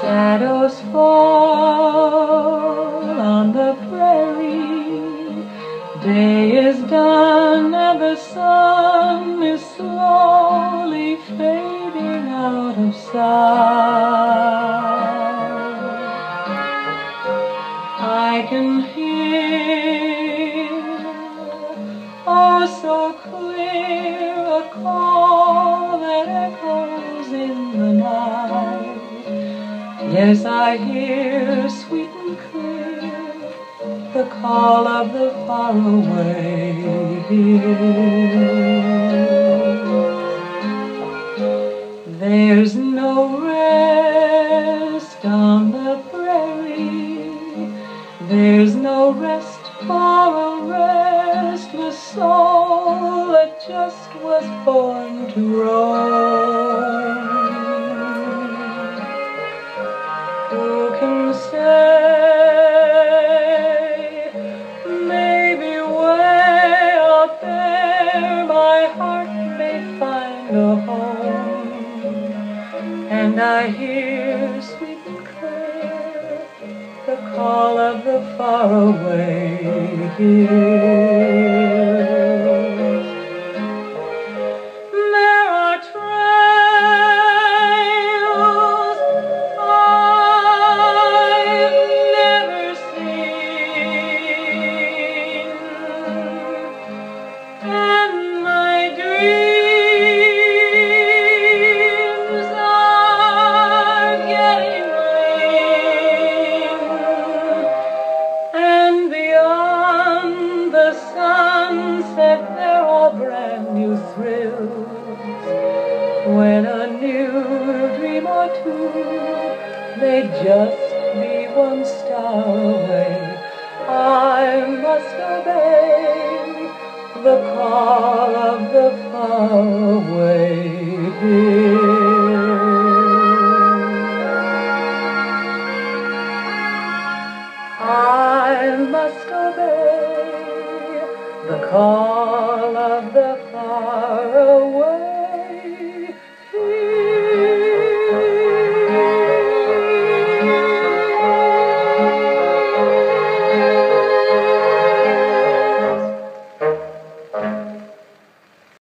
Shadows fall on the prairie. Day is done and the sun is slowly fading out of sight. I can call that echoes in the night. Yes, I hear sweet and clear the call of the faraway hills. There's no rest on the prairie. There's no rest for a just was born to roam. Who can say? Maybe way out there my heart may find a home. And I hear sweet clear the call of the faraway hills. Or may just be one star away, I must obey the call of the faraway hills. I must obey the call